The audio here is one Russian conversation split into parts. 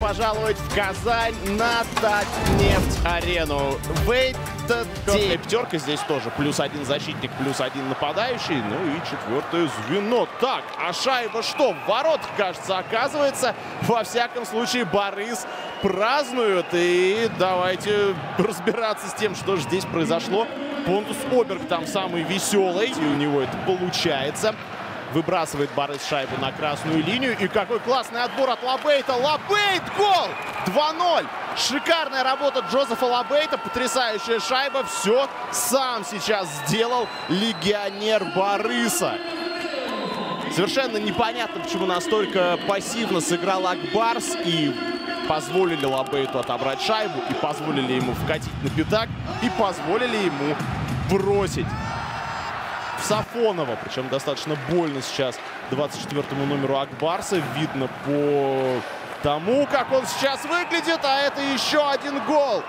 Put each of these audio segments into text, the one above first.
пожаловать в Казань на Татнефть-арену. В этот день пятерка здесь тоже. Плюс один защитник, плюс один нападающий. Ну и четвертое звено. Так, а шайба что? В воротах, кажется, оказывается. Во всяком случае, Борис празднует. И давайте разбираться с тем, что же здесь произошло. Понтус Оберг там самый веселый. И у него это получается. Выбрасывает Барыс шайбу на красную линию. И какой классный отбор от Лабейта. Лабейт гол! 2-0. Шикарная работа Джозефа Лабейта. Потрясающая шайба. Все сам сейчас сделал легионер Барыса. Совершенно непонятно, почему настолько пассивно сыграл Ак Барс и позволили Лабейту отобрать шайбу, и позволили ему вкатить на пятак, и позволили ему бросить. Сафонова. Причем достаточно больно сейчас 24-му номеру Акбарса. Видно по тому, как он сейчас выглядит. А это еще один гол.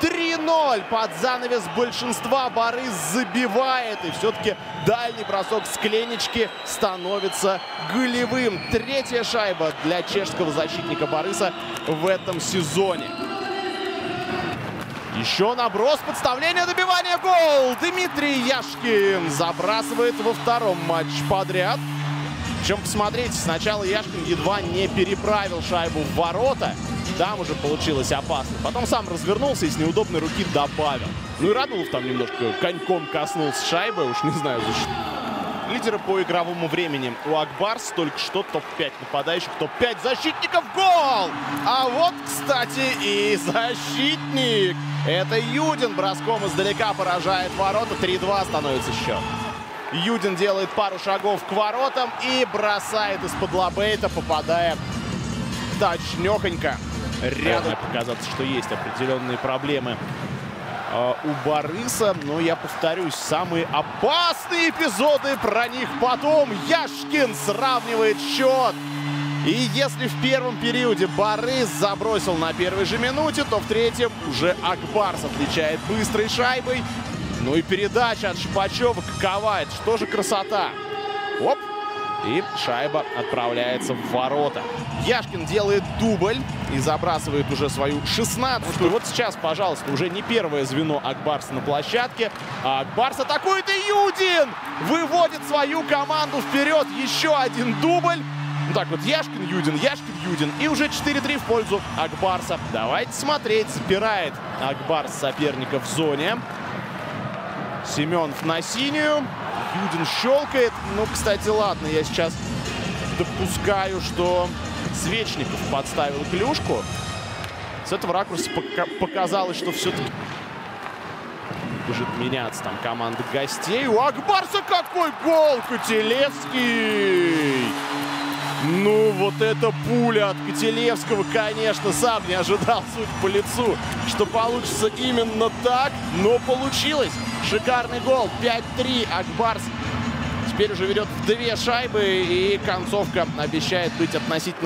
3-0 под занавес большинства. Борис забивает. И все-таки дальний бросок с клинички становится голевым. Третья шайба для чешского защитника Бориса в этом сезоне. Еще наброс, подставление, добивание, гол! Дмитрий Яшкин забрасывает во втором матче подряд. Причем, посмотрите, сначала Яшкин едва не переправил шайбу в ворота. Там уже получилось опасно. Потом сам развернулся и с неудобной руки добавил. Ну и Радулов там немножко коньком коснулся шайбы. Уж не знаю, за что. Лидеры по игровому времени у Акбарс только что топ-5 нападающих, топ-5 защитников. Гол! А вот, кстати, и защитник. Это Юдин броском издалека поражает ворота. 3-2 становится счет. Юдин делает пару шагов к воротам и бросает из-под лабейта, попадая точнёхонько. Рядом показаться, что есть определенные проблемы у Бориса. Но я повторюсь, самые опасные эпизоды про них потом. Яшкин сравнивает счет. И если в первом периоде Борис забросил на первой же минуте, то в третьем уже Акбарс отличает быстрой шайбой. Ну и передача от Шипачева какова. Это что же красота. Оп. И шайба отправляется в ворота. Яшкин делает дубль и забрасывает уже свою 16-ю. Вот сейчас, пожалуйста, уже не первое звено Акбарса на площадке. А Акбарс атакует и Юдин! Выводит свою команду вперед. Еще один дубль. Ну так вот, Яшкин, Юдин, Яшкин, Юдин. И уже 4-3 в пользу Акбарса. Давайте смотреть. Запирает Акбарс соперника в зоне. Семенов на синюю. Юдин щелкает. Ну, кстати, ладно, я сейчас допускаю, что Свечников подставил клюшку. С этого ракурса показалось, что все-таки будет меняться там команда гостей. У Акбарса какой гол! Котелевский! Ну, вот эта пуля от Котелевского, конечно, сам не ожидал, суть по лицу, что получится именно так, но получилось. Шикарный гол. 5-3. Акбарс теперь уже ведет в две шайбы, и концовка обещает быть относительно